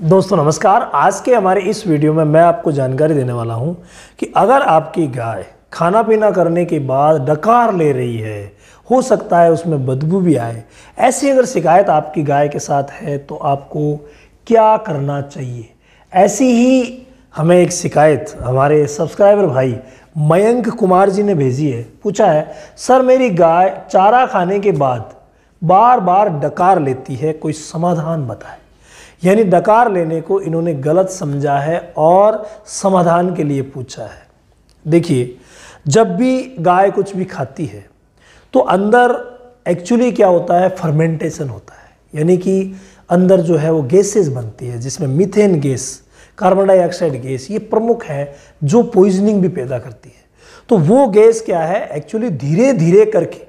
दोस्तों, नमस्कार। आज के हमारे इस वीडियो में मैं आपको जानकारी देने वाला हूँ कि अगर आपकी गाय खाना पीना करने के बाद डकार ले रही है, हो सकता है उसमें बदबू भी आए। ऐसी अगर शिकायत आपकी गाय के साथ है तो आपको क्या करना चाहिए? ऐसी ही हमें एक शिकायत हमारे सब्सक्राइबर भाई मयंक कुमार जी ने भेजी है। पूछा है, सर, मेरी गाय चारा खाने के बाद बार बार डकार लेती है, कोई समाधान बताए? यानी डकार लेने को इन्होंने गलत समझा है और समाधान के लिए पूछा है। देखिए, जब भी गाय कुछ भी खाती है तो अंदर एक्चुअली क्या होता है? फर्मेंटेशन होता है। यानी कि अंदर जो है वो गैसेस बनती है, जिसमें methane gas carbon dioxide gas ये प्रमुख है जो पॉइजनिंग भी पैदा करती है। तो वो गैस क्या है? एक्चुअली धीरे धीरे करके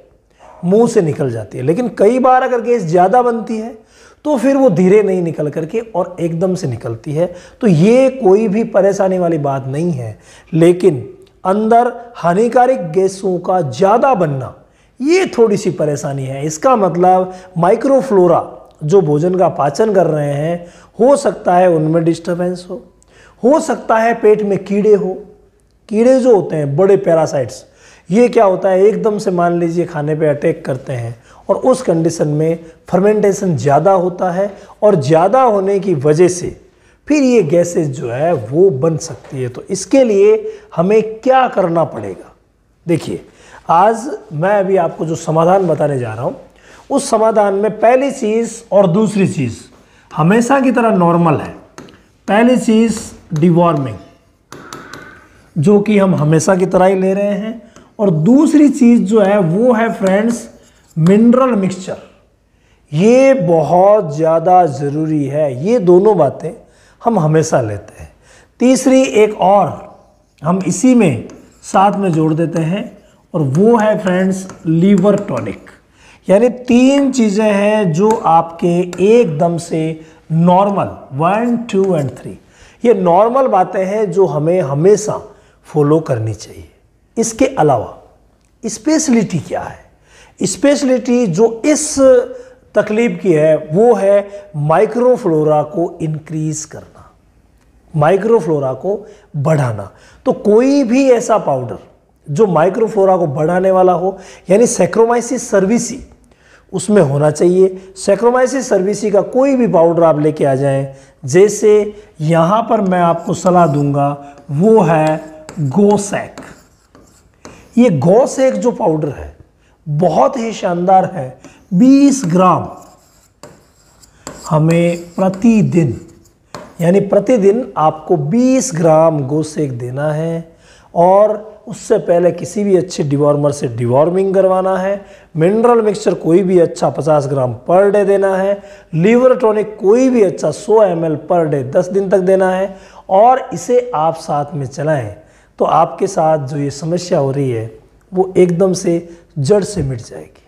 मुँह से निकल जाती है। लेकिन कई बार अगर गैस ज़्यादा बनती है तो फिर वो धीरे नहीं निकल करके और एकदम से निकलती है। तो ये कोई भी परेशानी वाली बात नहीं है। लेकिन अंदर हानिकारक गैसों का ज़्यादा बनना, ये थोड़ी सी परेशानी है। इसका मतलब माइक्रोफ्लोरा जो भोजन का पाचन कर रहे हैं, हो सकता है उनमें डिस्टर्बेंस हो हो सकता है पेट में कीड़े हो। कीड़े जो होते हैं, बड़े पैरासाइट्स ये क्या होता है? एकदम से मान लीजिए खाने पे अटैक करते हैं और उस कंडीशन में फर्मेंटेशन ज़्यादा होता है और ज़्यादा होने की वजह से फिर ये गैसेज जो है वो बन सकती है। तो इसके लिए हमें क्या करना पड़ेगा? देखिए, आज मैं अभी आपको जो समाधान बताने जा रहा हूँ, उस समाधान में पहली चीज़ और दूसरी चीज़ हमेशा की तरह नॉर्मल है। पहली चीज़ डिवॉर्मिंग जो कि हम हमेशा की तरह ही ले रहे हैं। और दूसरी चीज़ जो है, वो है फ्रेंड्स मिनरल मिक्सचर ये बहुत ज़्यादा ज़रूरी है। ये दोनों बातें हम हमेशा लेते हैं। तीसरी एक और हम इसी में साथ में जोड़ देते हैं और वो है फ्रेंड्स लीवर टॉनिक यानी तीन चीज़ें हैं जो आपके एकदम से normal one two and three ये नॉर्मल बातें हैं जो हमें हमेशा फॉलो करनी चाहिए। इसके अलावा स्पेशलिटी क्या है? स्पेशलिटी जो इस तकलीफ़ की है, वो है माइक्रोफ्लोरा को इंक्रीज करना, माइक्रोफ्लोरा को बढ़ाना। तो कोई भी ऐसा पाउडर जो माइक्रोफ्लोरा को बढ़ाने वाला हो, यानी सेक्रोमाइसिस सर्विसी उसमें होना चाहिए। सेक्रोमाइसिस सर्विसी का कोई भी पाउडर आप लेके आ जाएँ, जैसे यहाँ पर मैं आपको सलाह दूँगा, वो है गोसैक ये गोसेक जो पाउडर है, बहुत ही शानदार है। 20 ग्राम हमें प्रतिदिन, यानी प्रतिदिन आपको 20 ग्राम गोसेक देना है और उससे पहले किसी भी अच्छे डिवॉर्मर से डिवॉर्मिंग करवाना है। मिनरल मिक्सचर कोई भी अच्छा 50 ग्राम पर डे देना है। लीवर टॉनिक कोई भी अच्छा 100 एम पर डे 10 दिन तक देना है और इसे आप साथ में चलाएँ। तो आपके साथ जो ये समस्या हो रही है, वो एकदम से जड़ से मिट जाएगी।